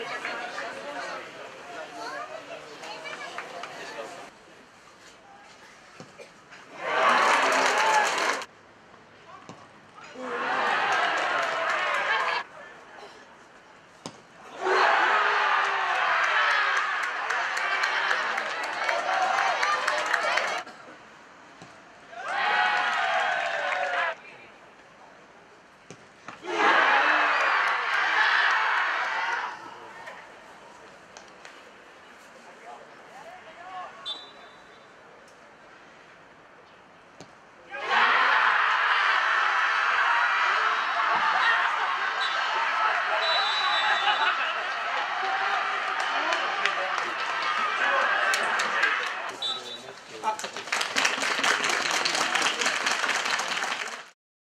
Gracias. あ